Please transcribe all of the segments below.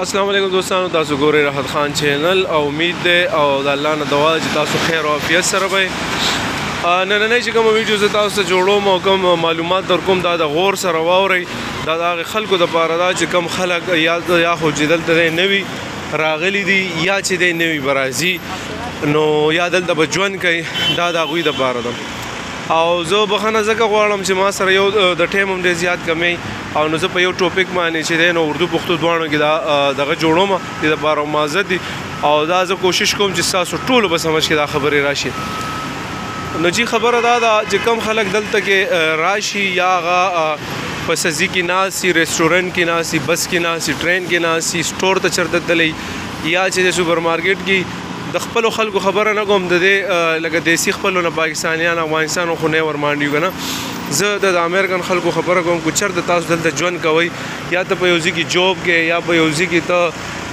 السلام علیکم دوستانو تاسو ګورئ راحت خان چینل او امید ده او د الله نه دعا چې تاسو خیر او عافیت سره وي نن نه چې کوم ویډیو زه تاسو ته جوړوم او کوم معلومات در کوم دا د غور سره واوري دا د خلکو د پاره دا چې کم خلک یا یا خو جدل ته نه وي راغلي دي یا چې د نوي برازي نو یا دلته بجون کوي دا د غوي د پاره ده او زه بخنه زکه غواړم چې ما سره یو د ټیم هم ډیر زیات کمی او نو زه په یو ټوپیک باندې چې دی نو اردو پښتو دواړو کې دا دغه جوړوم د لپاره مازه دي او دا زه کوشش کوم چې تاسو ټول به سمج کې دا خبرې راشي نو جی خبره دا ده چې کم خلک دلته کې راشي یا غا پس ځی کې ناسي ریسټورانټ کې ناسي بس کې ناسي ټرین کې ناسي سٹور ته چرته دلی یا چې سوپر مارکیټ کې د خپل خلکو خبره نه کوم د دې لکه دیسی خپل نه پاکستانیان افغانستان خو نه ورمانډیو کنه زه د امریکن خلکو خبره کوم کو چر د تاسو دلته ژوند کوي یا ته په یوزي کې جوب کې یا په یوزي کې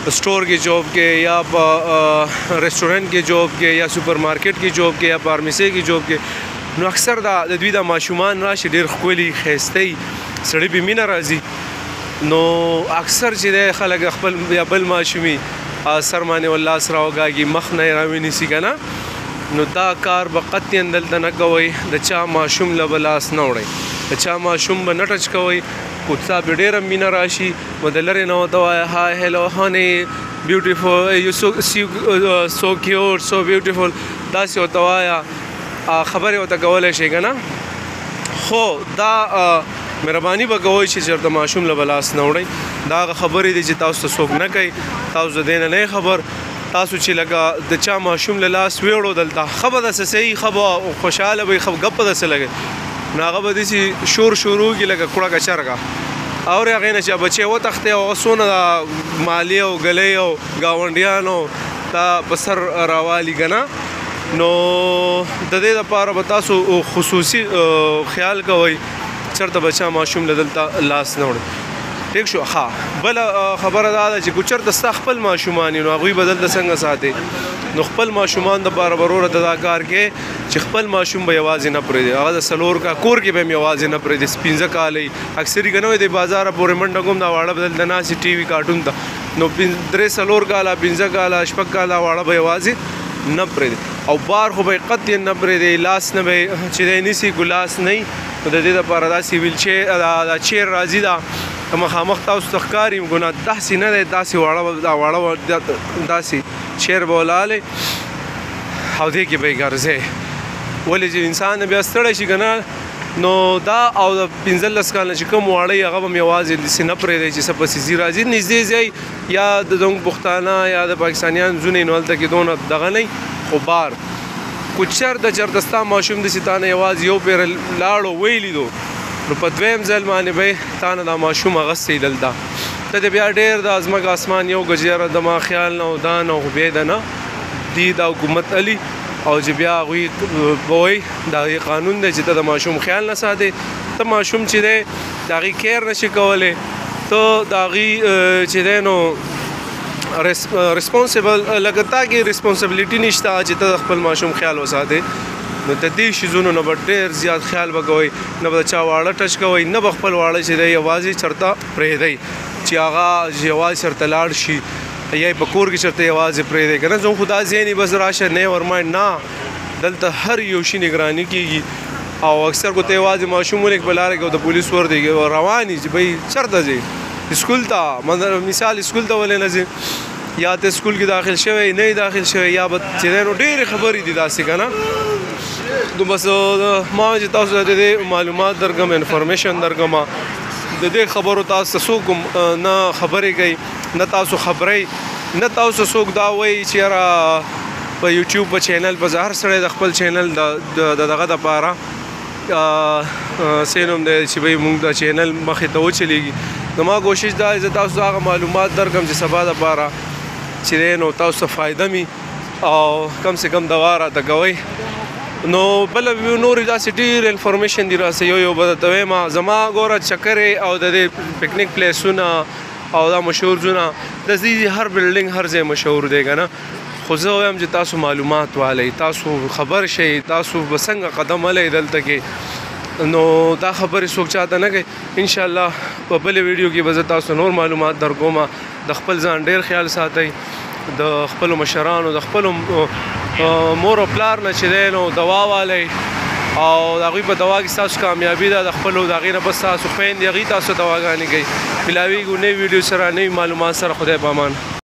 ته سٹور کی جاب کے یا ریسٹورنٹ کی جاب کے یا سپر مارکیټ کی جاب کے یا فارمیسي کی جاب کې نو اکثر دا د دوی د ماشومان راشي ډیر خولي خيستي سړی به مینه راځي نو اکثر چې خلک خپل یا بل ماشومي سر باندې الله سره وګاږي مخ نه راویني سي کنه نو دا کار به قطعا دلته نه کوي د چا ماشوم له بلاس نه وړي د چا ماشوم به نه ټچ کوي کوڅه به ډېره مینه راشي مدلره نه وته وای هاي هلو هني بیوټیفول یو سو سو کیور سو بیوټیفول دا سی وته وای خبره وته کولای شي کنه خو دا مهرباني وکوي چې چېرته ماشوم له بلاس نه وړي دا خبرې دي چې تاسو څوک نه کوي تاسو دین نه خبر تاسو چې لګه د چا ماشوم له لاس ویړو دلته خبر د سسې خبر خوشاله وي خب غپ د سره لګي ناغه به دي شور شروع کی لګه کړه کچرګه اور هغه نه چې بچي و تخته او سونه مالی او غلې او گاونډیانو تا بسر راوالی غنا نو د دې لپاره به تاسو خصوصي خیال کوئ چرته بچا ماشوم لدلته لاس نه وړي ټیک شو ها بل خبره دا ده چې ګچر د ستا خپل ماشومان نو هغه بدل د څنګه ساتي نو خپل ماشومان د بار برور د کار کې چې خپل ماشوم به یوازې نه پرې دی هغه د سلور کا کور کې به مې یوازې نه پرې دی سپینځه کالې اکثر غنوي د بازار پورې منډه کوم دا واړه بدل د ناسي ټي وي کارټون ته نو درې سلور کاله پنځه کاله شپږ کاله واړه به یوازې نه پرې او بار خو به قطع نه پرې دی لاس نه به چې دی نسی ګلاس نه د دې لپاره دا سیویل چې دا چیر راځي دا مخامخ تاسو تخکاری ګنا داسې نه دی داسې واړه دا واړه داسې چیر بولاله او دې کې به ګرځي ولې چې انسان بیا ستړی شي کنه نو دا او د 15 کال چې کوم واړی هغه هم یوازې د سینه پرې دی چې سپسې زی راځي نږدې ځای یا د دنګ پښتانه یا د پاکستانیان زونه نوالته کې دونه دغه نه خو بار کوچر د چردستا ماشوم د ستانه یوازې یو پیر لاړو ویلی دو نو په دویم ځل باندې به تانه دا ماشوم غسې دلدا ته د بیا ډیر د ازمک اسمان یو گجیره د ما خیال نه ودان او غبید نه دی د حکومت علي او چې بیا غوي وای دا قانون دی چې د ماشوم خیال نه ساتي ته ماشوم چې دی دا غي کیر نشي کولای ته دا غي چې دی نو ریسپانسیبل لګتا کې ریسپانسیبিলিټی نشته چې ته خپل ماشوم خیال وساتې نو د دې شیزونو نه ډېر زیات خیال وکوي نه به چا واړه ټچ کوي نه خپل واړه چې دی आवाज چرته پرې دی چې هغه یواز چرته لاړ شي یا په کور کې چرته आवाज پرې دی کنه زه خدا ځینی بس راشه نه ورما نه دلته هر یو شي نگرانی کیږي او اکثر کو ته आवाज ماشوم لیک بلاره کې د پولیس ور دی رواني چې بھئی چرته ځي سکول ته مثال سکول ته ولې نه ځي یا ته سکول کې داخل شوی نه داخل شوی یا به چیرې ډېر خبرې دي داسې کنه نو بس ما چې تاسو ته د معلومات درکم انفارمیشن درکم د دې خبرو تاسو څوک نه خبرې کوي نه تاسو خبرې نه تاسو څوک دا وایي چې را په یوټیوب په چینل په ظاهر سره د خپل چینل د دغه د پاره سینوم د چې به موږ د چینل مخې ته وچلیږي زما کوشش دا چې تاسو هغه معلومات درکم چې سبا د پاره چې نو تاسو فائدہ می او کم سه کم دوا را تکوي نو بل نور داسې ډیر انفارمیشن دی راځي یو یو بده ته ما زما ګوره چکرې او د پکنیک پلیسونه او دا مشهور زونه د دې هر بلډینګ هر ځای مشهور دی کنه خو زه وایم چې تاسو معلومات والی تاسو خبر شئ تاسو بسنګ قدم ولې دلته کې نو دا خبرې څوک چاته نه کوي ان شاء الله په بل ویډیو کې به تاسو نور معلومات درکوم د خپل ځان ډیر خیال ساتئ د خپل مشرانو د خپل مور او پلار نه چې دین او دوا والی او دا غوی په دوا کې تاسو کامیابی ده د خپل دا غیره بس تاسو پین دی غی تاسو دواګانې کوي ملاویږو نوې ویډیو سره نوې معلومات سره خدای پامان